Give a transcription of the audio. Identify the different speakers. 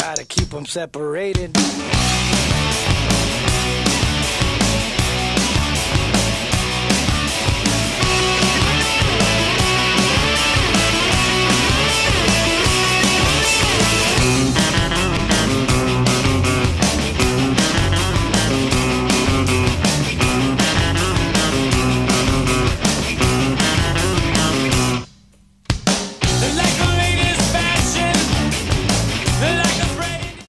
Speaker 1: Gotta keep them separated.